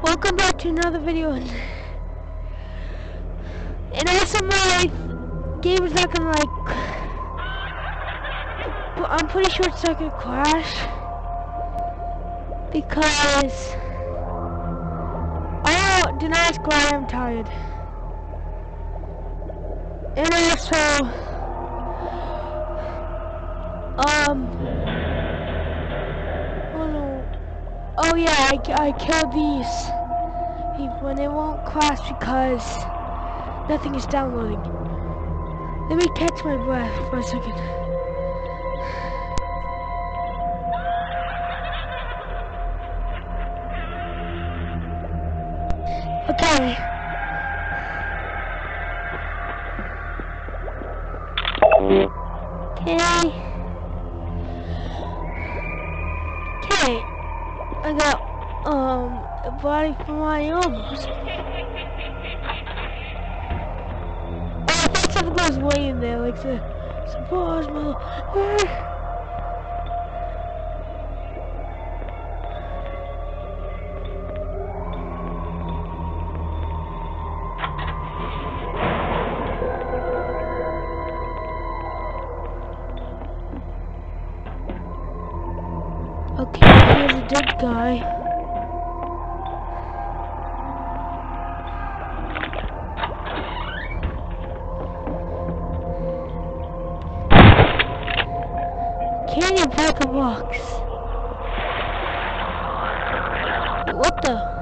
Welcome back to another video. And also my game is not gonna like. I'm pretty sure it's not gonna crash because. Oh, do not ask why I'm tired. And also, um. Oh yeah, I, I killed these when it won't crash because nothing is downloading. Let me catch my breath for a second. The?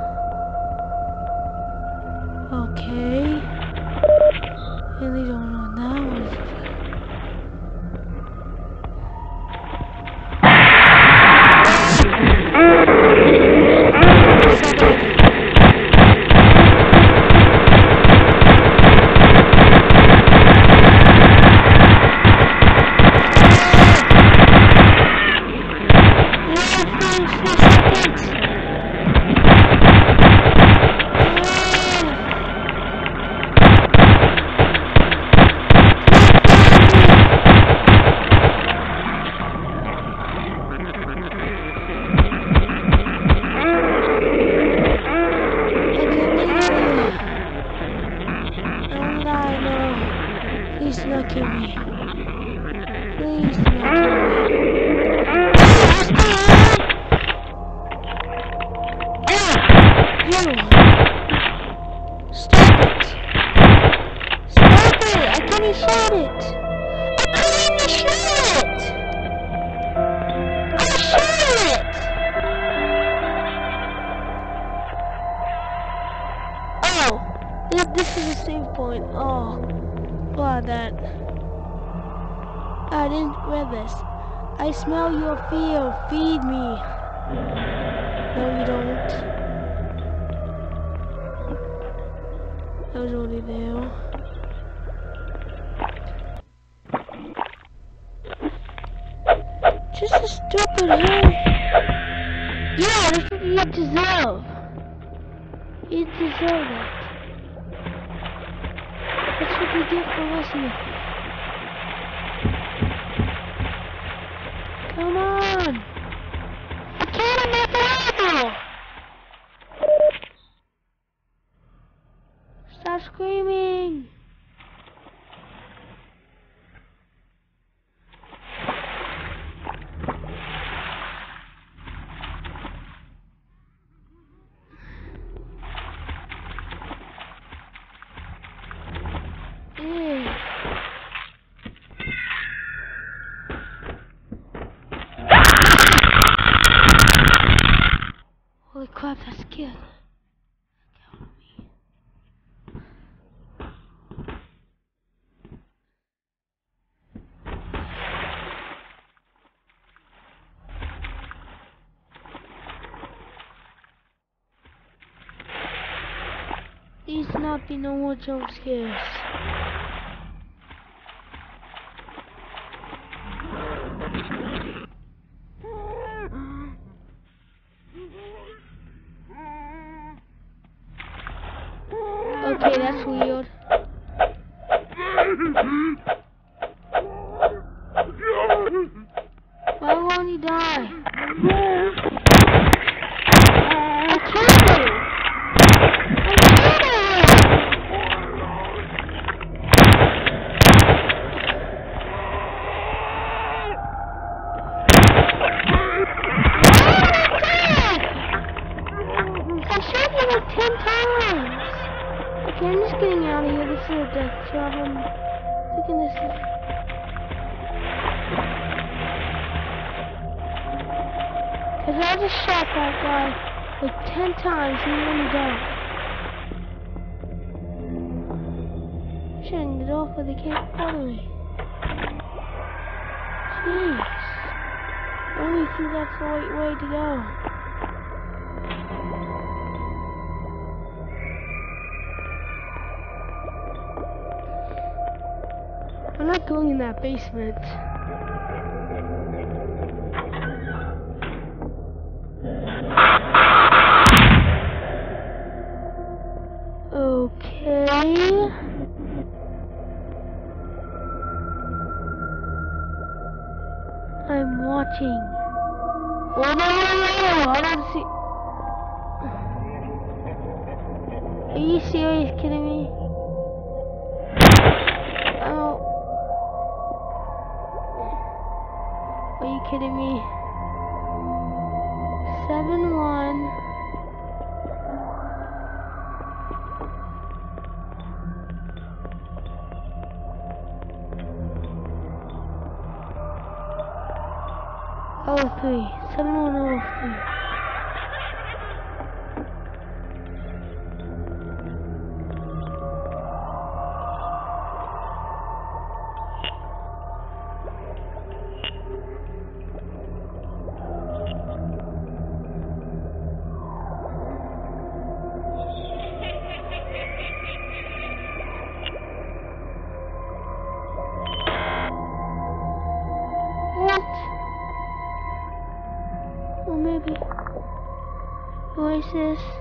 Come on! I can't These not be no more jump scares. Cause I just shot that guy like ten times and he only died. Shutting it off but they can't follow me. Jeez. I only think that's the right way to go. I'm not going in that basement. Voices.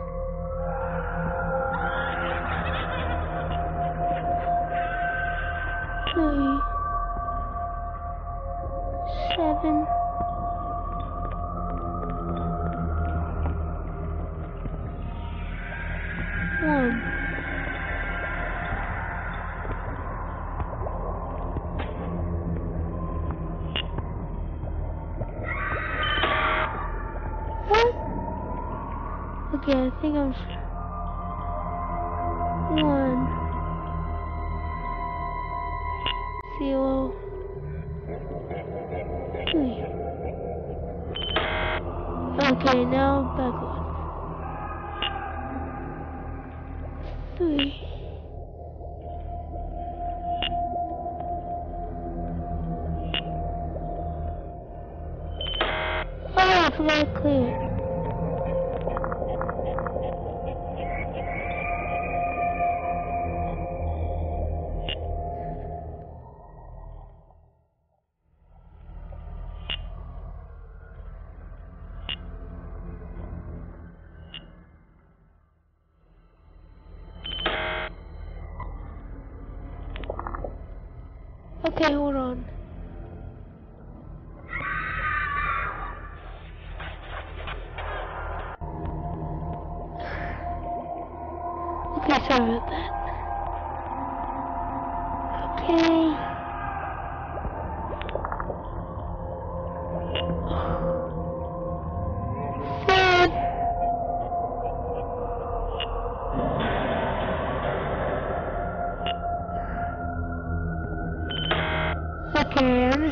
Okay, hold on.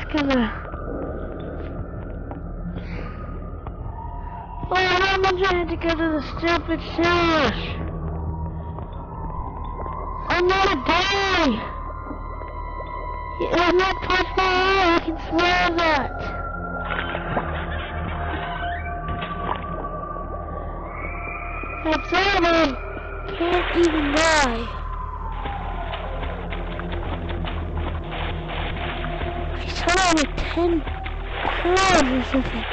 Just gonna. Oh, I'm trying to go to the stupid sewers. I'm gonna die. I'm not touch my eye. I can smell that. I said I can't even die. Saw like ten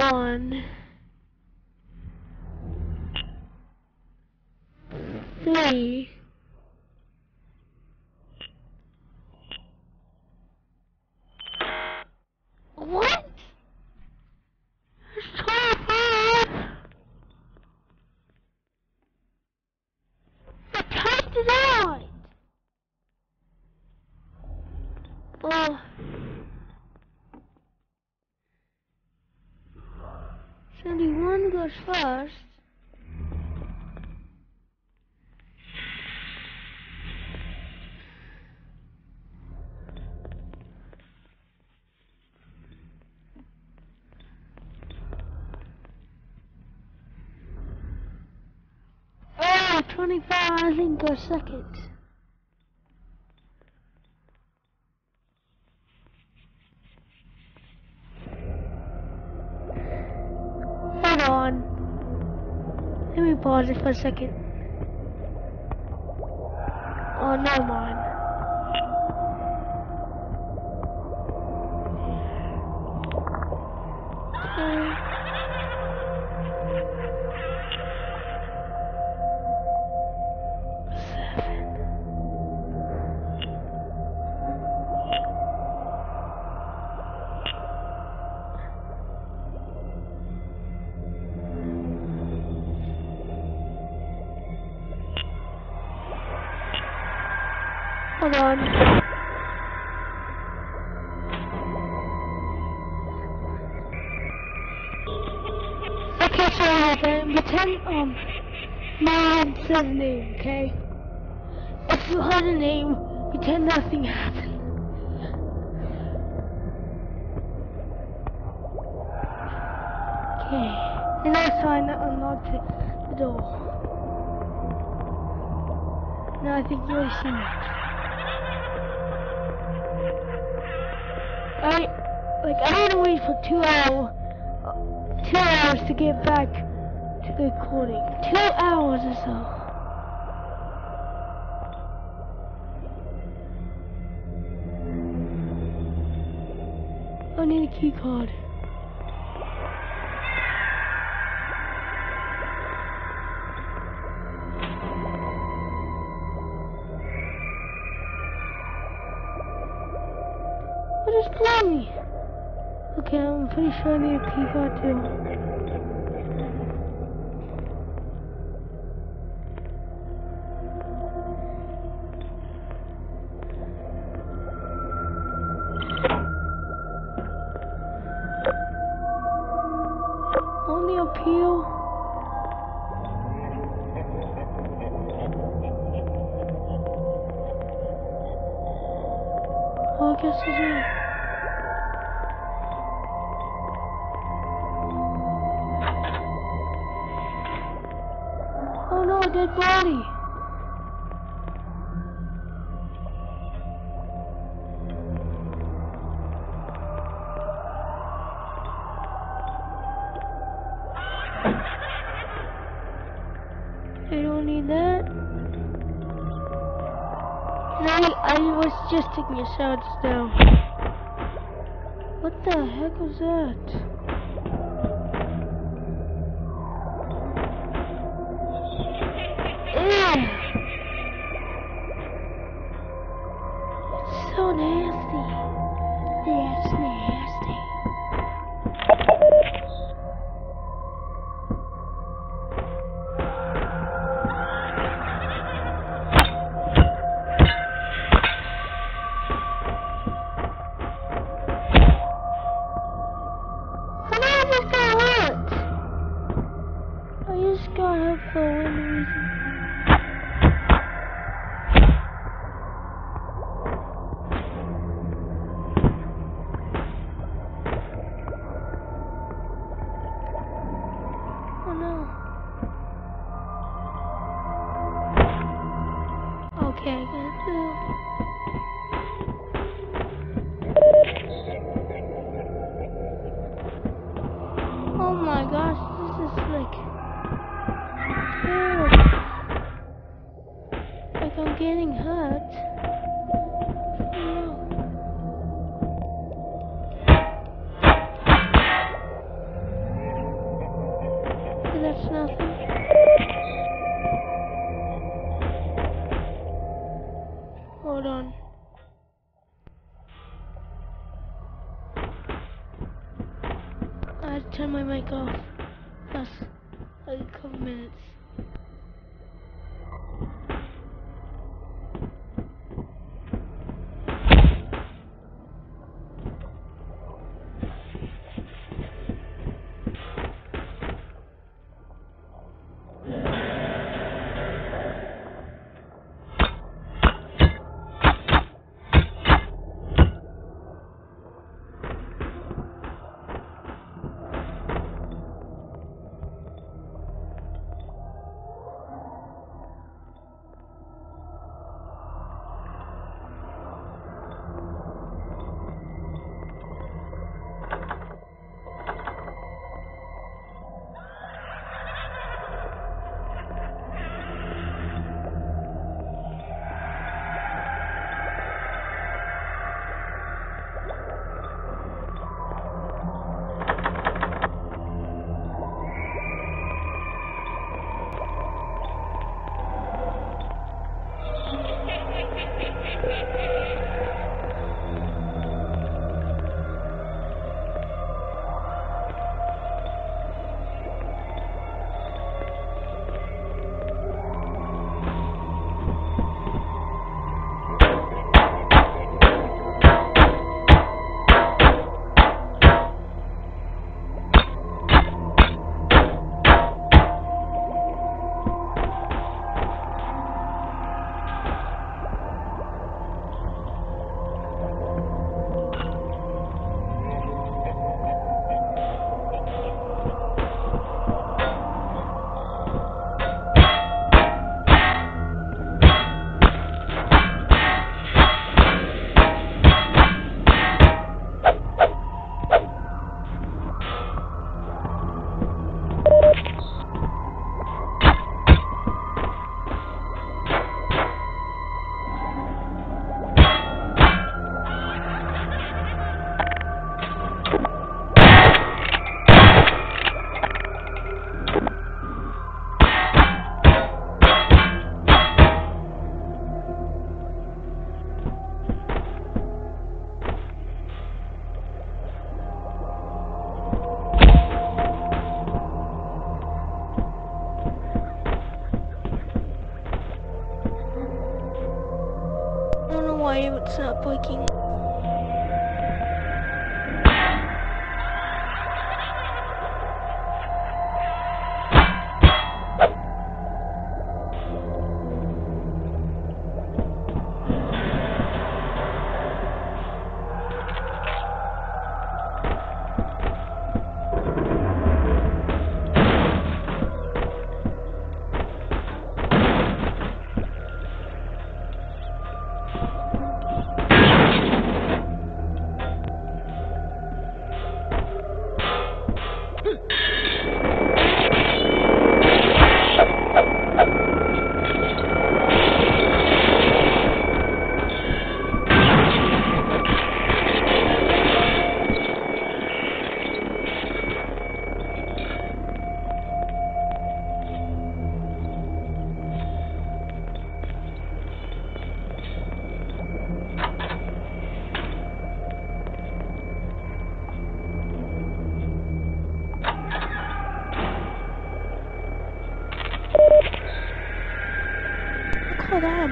One. Three. What? It's twenty-five. I typed it out. Well, seventy-one goes first. Oh, 25, I think, goes second. Hold on. Let me pause it for a second. Oh, never mind. Okay, so okay, pretend um mom says name, okay? If you heard a name, pretend nothing happened. Okay. And that's how I un- unlocked the, the door. Now I think you already seen it. I like I had to wait for two hours, two hours to get back to the recording. Two hours or so. I need a key card. Okay, I'm pretty sure I need I, was just taking a shower now. What the heck was that?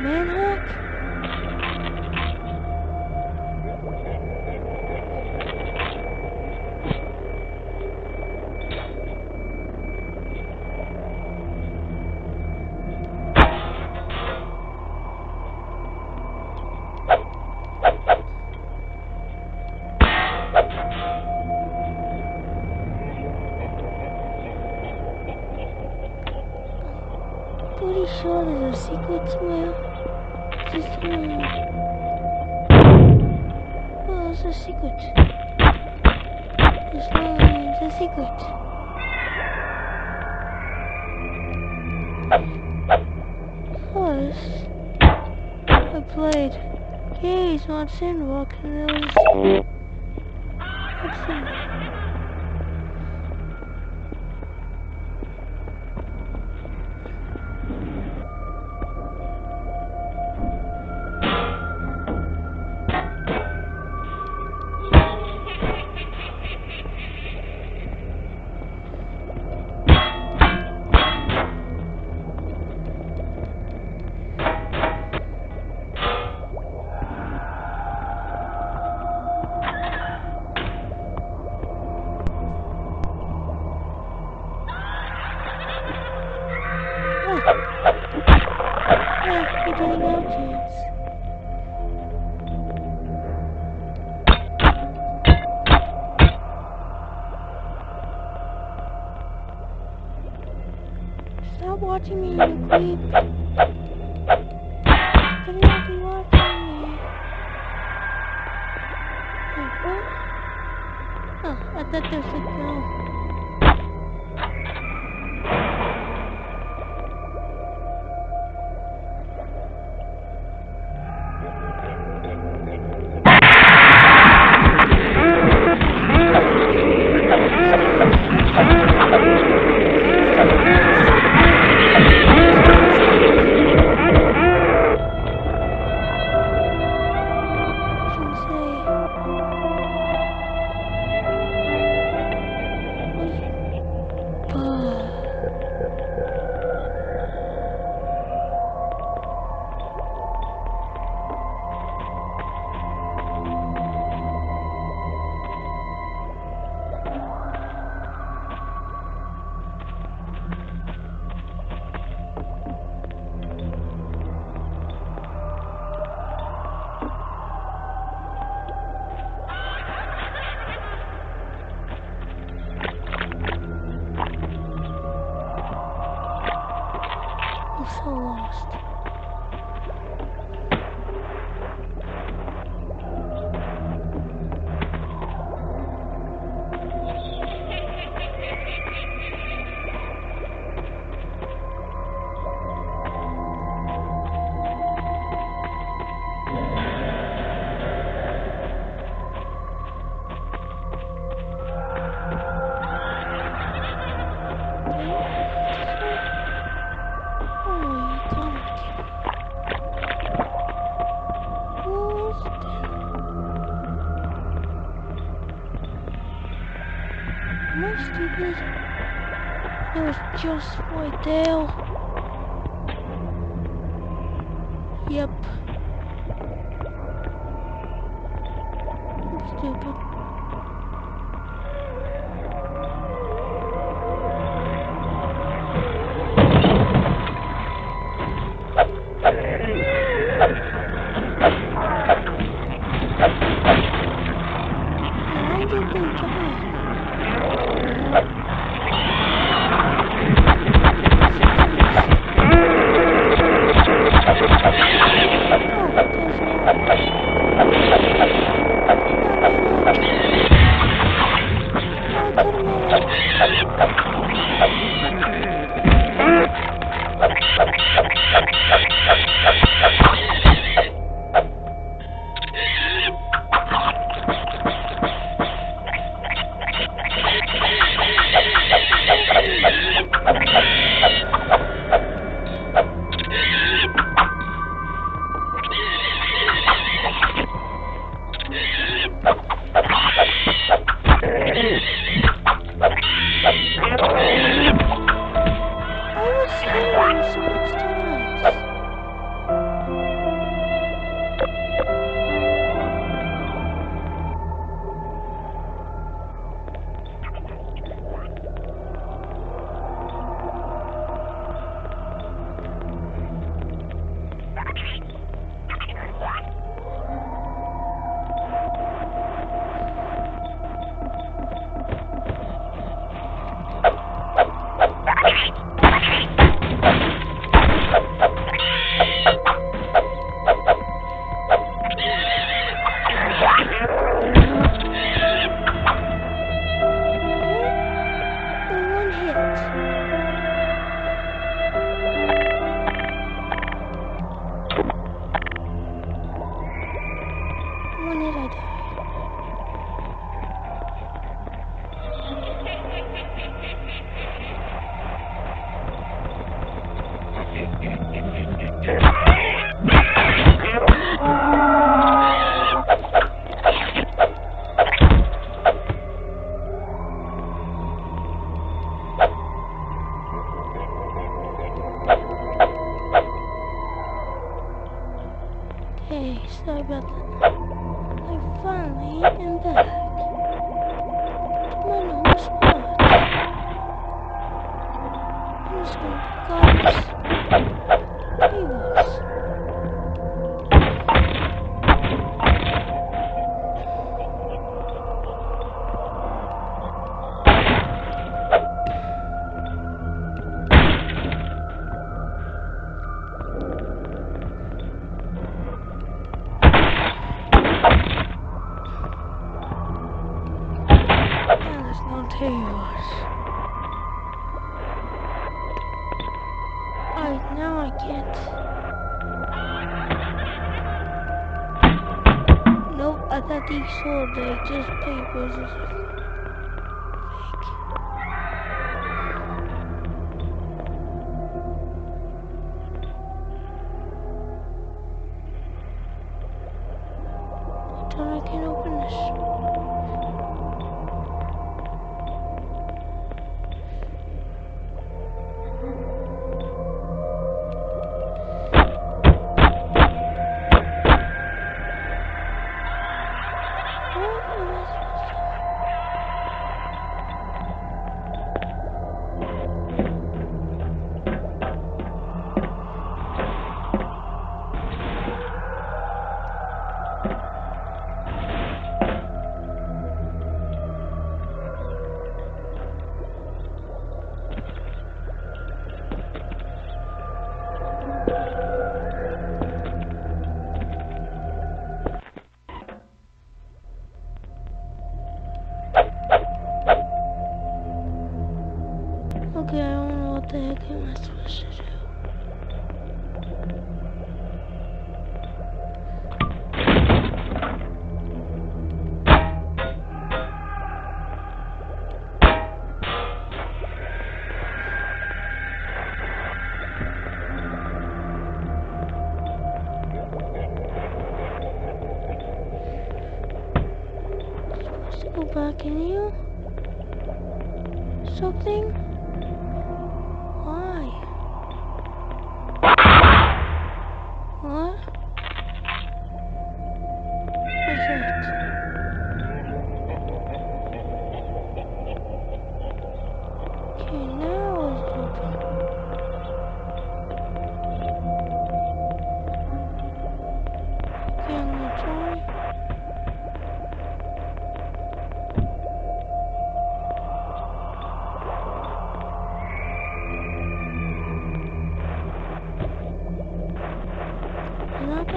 Call Watson walking I thought there Yep.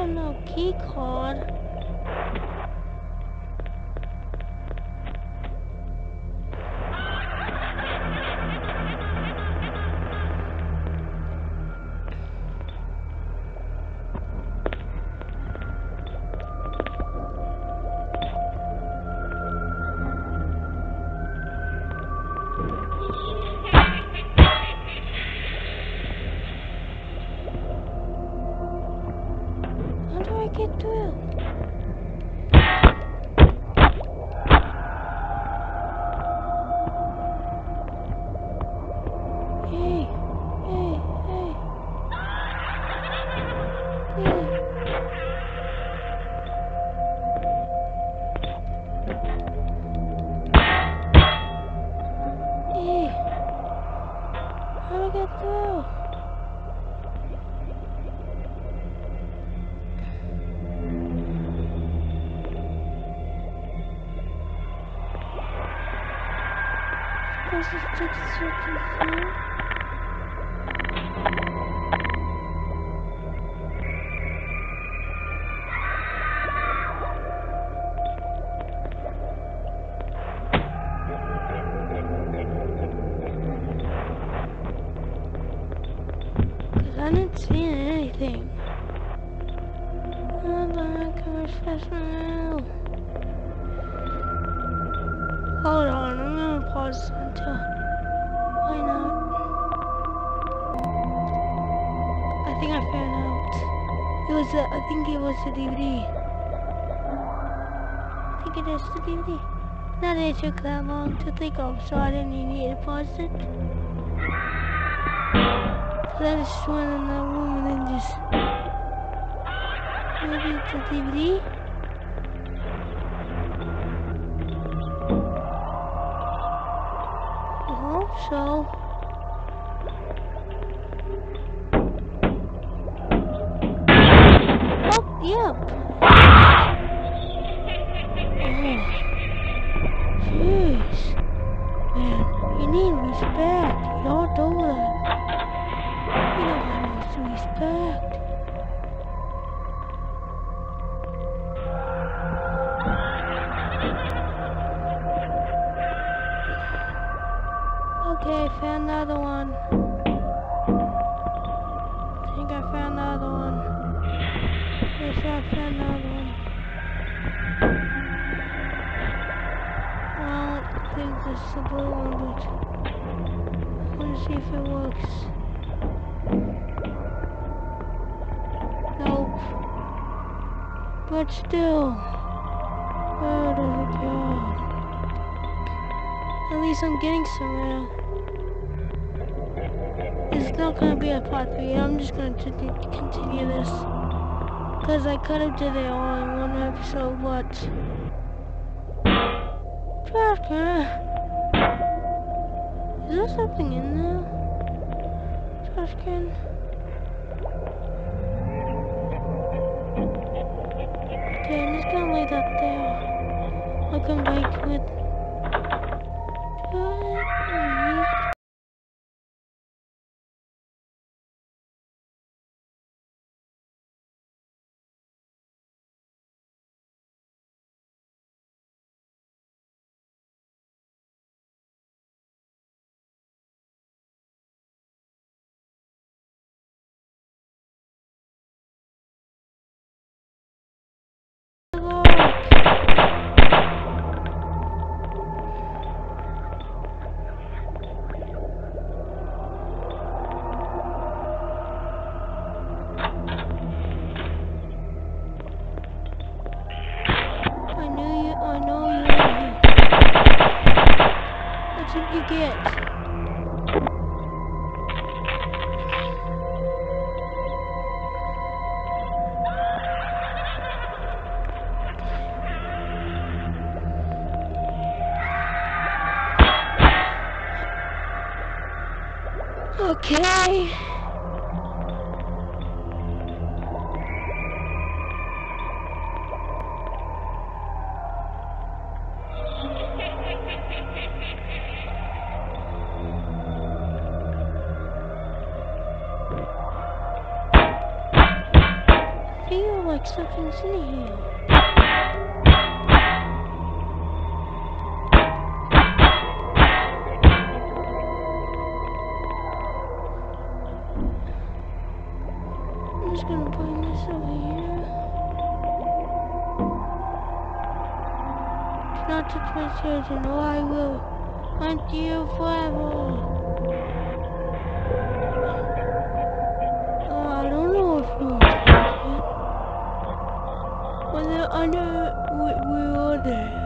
No key card. I think it was the DVD. I think it is the DVD. Not that it took that long to think of, so I didn't even need to pause it. So I just went in that room and then just maybe it's a DVD. So. Still, where does it go? At least I'm getting somewhere. It's not gonna be a part three. I'm just gonna continue this because I could have did it all in one episode, but trash. Is there something in there? Trash That there. I'll come back with. Okay. feel like something's in here. My children, or I will hunt you forever. Oh, I don't know if. We, we are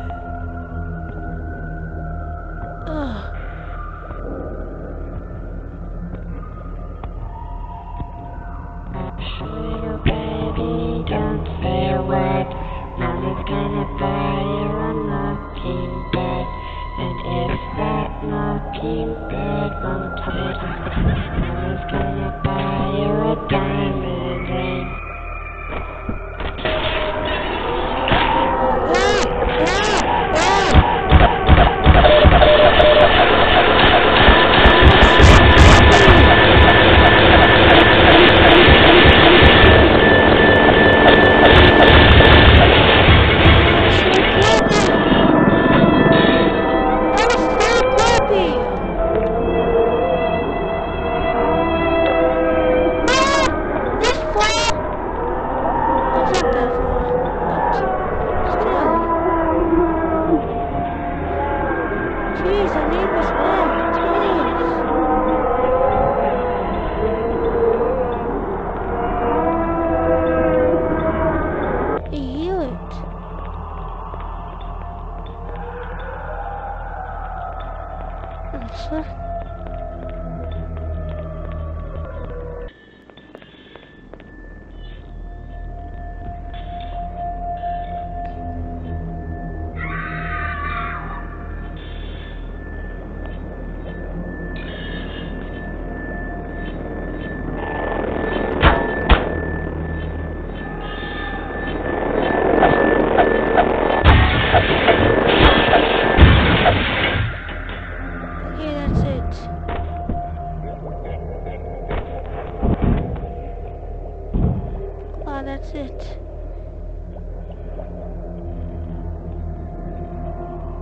that's it.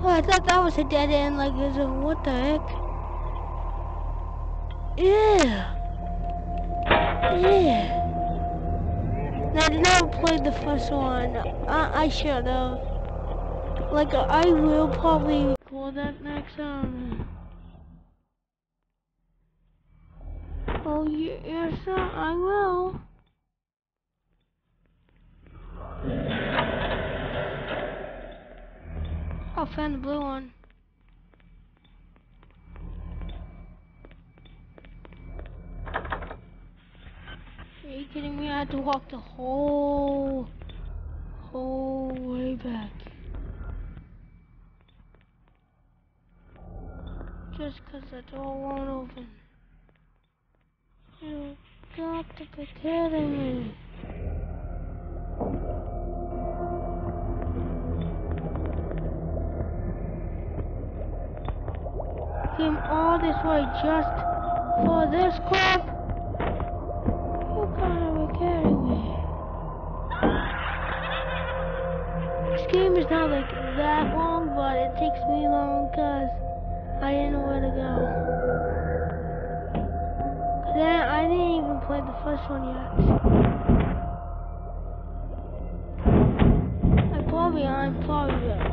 Oh, I thought that was a dead end, like, is it, what the heck? Yeah. Yeah. Now, I never played the first one. I, I should have. Like, I will probably call that next time. Oh, yeah, yes, sir, I will. I found the blue one. Are you kidding me? I had to walk the whole, whole way back. Just 'cause the door won't open. You got to be kidding me. Came all this way just for this crap? You gotta be kidding me. This game is not like that long, but it takes me long because I didn't know where to go. Then I didn't even play the first one yet. I probably I'm probably good.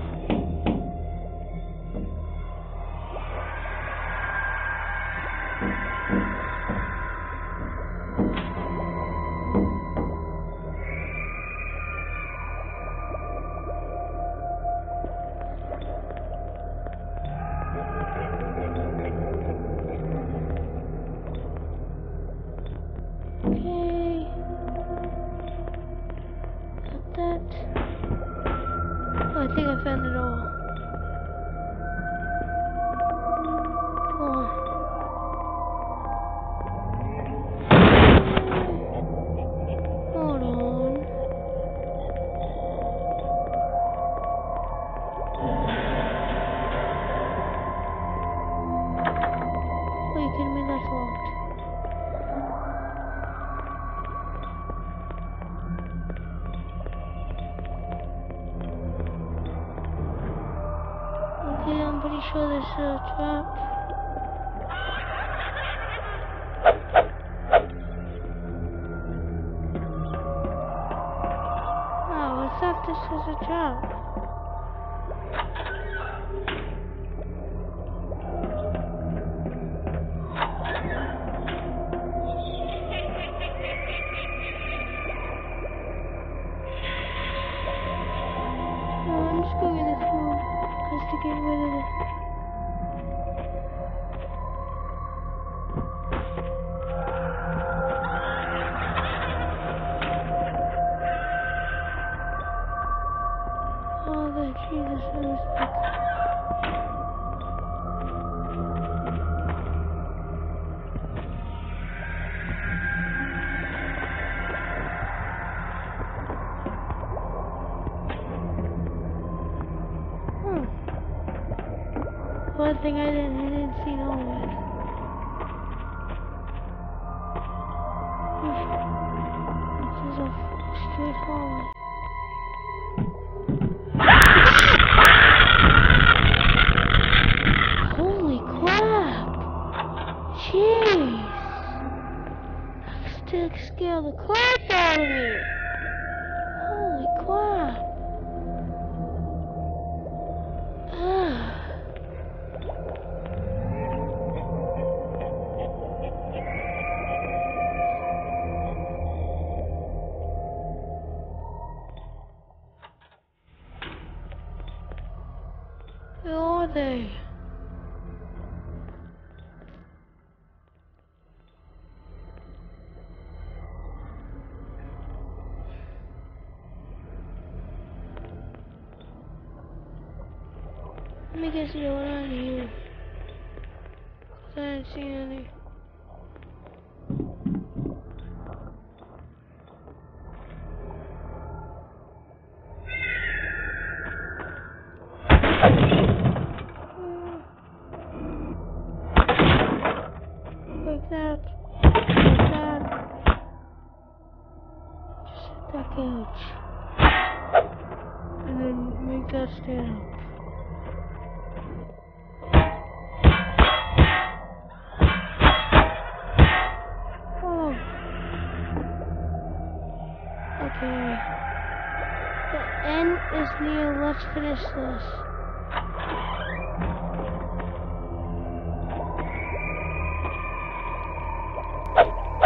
One thing I didn't, I didn't see no one. This is a straight hallway.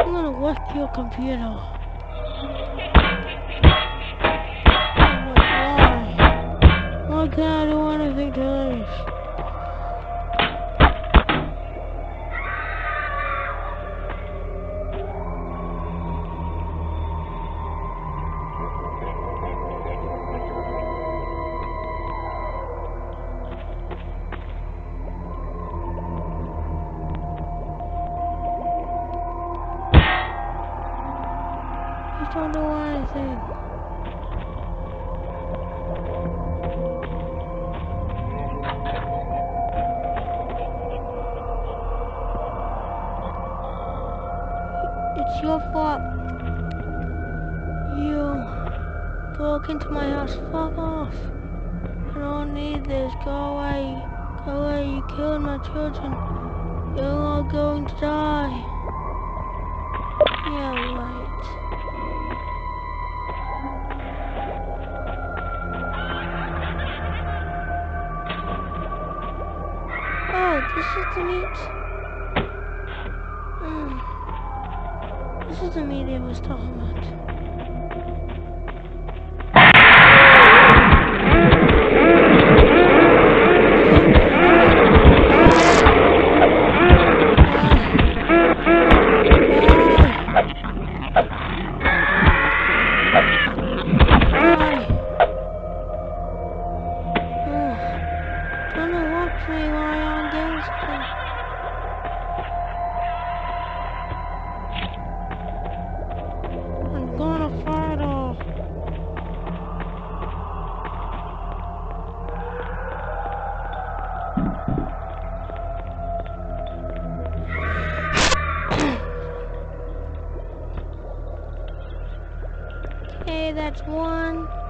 I'm gonna watch your computer. Oh my god. Oh my god, I don't wanna think to this. Okay, that's one.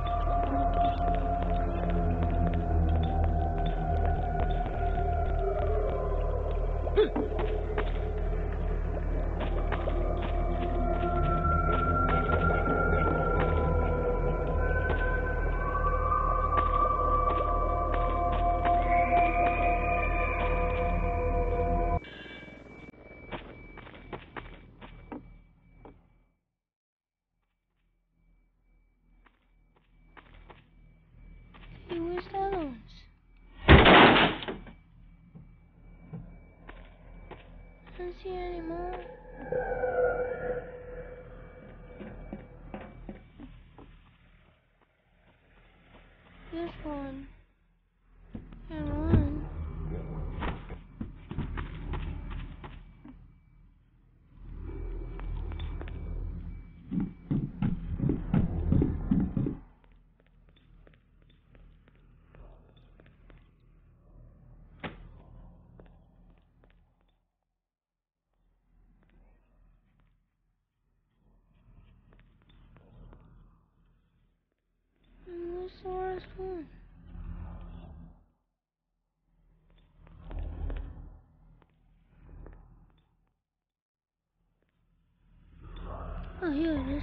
Oh, here it is.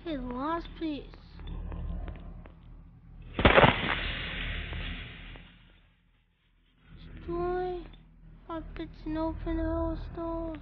Okay, the last piece. Destroy. Five bits and open the whole store.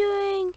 Doing